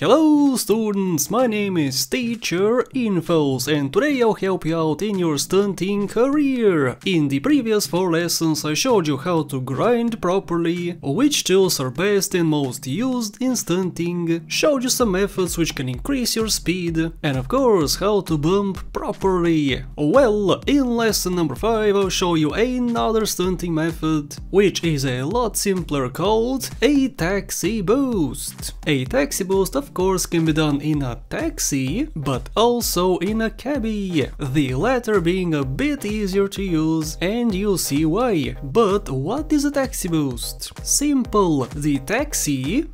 Hello students, my name is Teacher Infos and today I'll help you out in your stunting career. In the previous 4 lessons I showed you how to grind properly, which tools are best and most used in stunting, showed you some methods which can increase your speed, and of course how to bump properly. Well, in lesson number 5 I'll show you another stunting method, which is a lot simpler called a taxi boost. A taxi boost of course can be done in a taxi, but also in a cabbie, the latter being a bit easier to use and you'll see why. But what is a taxi boost? Simple, the taxi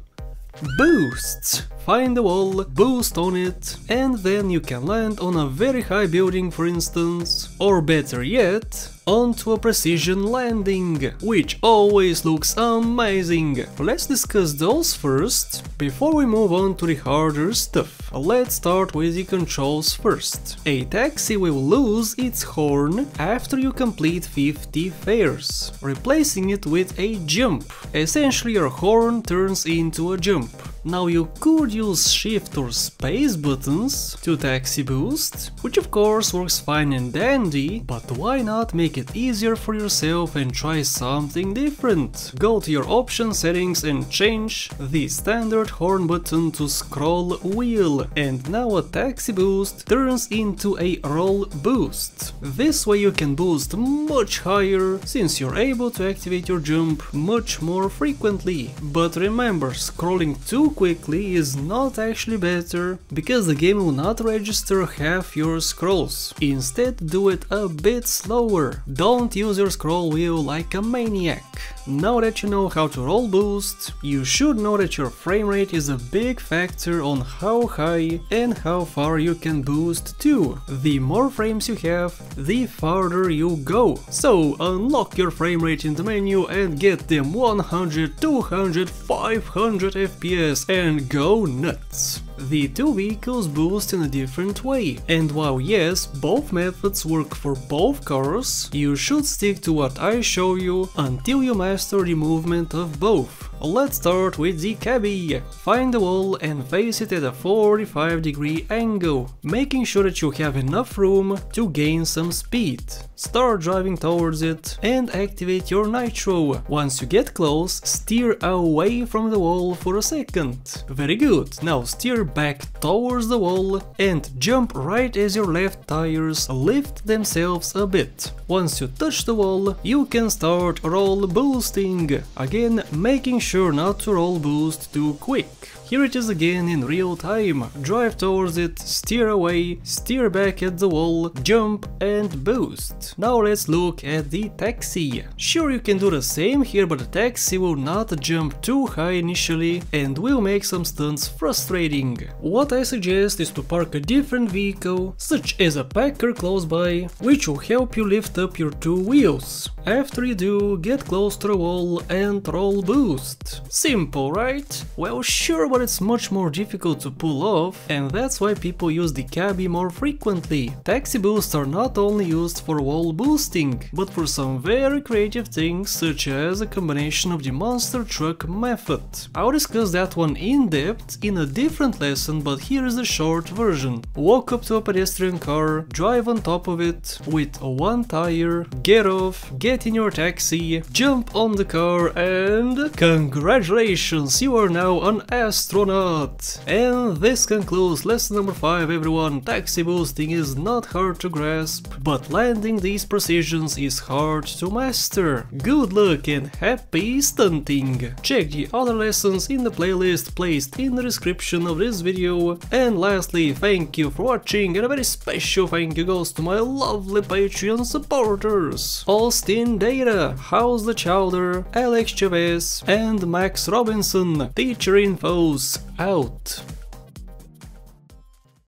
boosts. Find the wall, boost on it, and then you can land on a very high building for instance, or better yet, onto a precision landing, which always looks amazing. Let's discuss those first, before we move on to the harder stuff. Let's start with the controls first. A taxi will lose its horn after you complete 50 fares, replacing it with a jump. Essentially your horn turns into a jump. Now you could use shift or space buttons to taxi boost, which of course works fine and dandy, but why not make it easier for yourself and try something different? Go to your option settings and change the standard horn button to scroll wheel, and now a taxi boost turns into a roll boost. This way you can boost much higher, since you're able to activate your jump much more frequently. But remember, scrolling too quickly is not actually better, because the game will not register half your scrolls. Instead do it a bit slower, don't use your scroll wheel like a maniac. Now that you know how to roll boost, you should know that your frame rate is a big factor on how high and how far you can boost too. The more frames you have, the farther you go. So unlock your frame rate in the menu and get them 100, 200, 500 FPS and go nuts. The two vehicles boost in a different way, and while yes, both methods work for both cars, you should stick to what I show you until you master the movement of both. Let's start with the cabbie. Find the wall and face it at a 45 degree angle, making sure that you have enough room to gain some speed. Start driving towards it and activate your nitro. Once you get close, steer away from the wall for a second. Very good, now steer back towards the wall and jump right as your left tires lift themselves a bit. Once you touch the wall, you can start roll boosting, again making sure not to roll boost too quick. Here it is again in real time. Drive towards it, steer away, steer back at the wall, jump and boost. Now let's look at the taxi. Sure you can do the same here but the taxi will not jump too high initially and will make some stunts frustrating. What I suggest is to park a different vehicle, such as a packer close by, which will help you lift up your two wheels. After you do, get close to the wall and roll boost. Simple, right? Well sure but it's much more difficult to pull off, and that's why people use the cabbie more frequently. Taxi boosts are not only used for wall boosting, but for some very creative things such as a combination of the monster truck method. I'll discuss that one in depth in a different lesson, but here is the short version. Walk up to a pedestrian car, drive on top of it with one tire, get off, get in your taxi, jump on the car and congratulations, you are now an astronaut! And this concludes lesson number 5 everyone, taxi boosting is not hard to grasp, but landing these precisions is hard to master. Good luck and happy stunting! Check the other lessons in the playlist placed in the description of this video, and lastly thank you for watching and a very special thank you goes to my lovely Patreon supporters! Austin Data, House the Chowder, Alex Chavez and Max Robinson, Teacher Infos, out.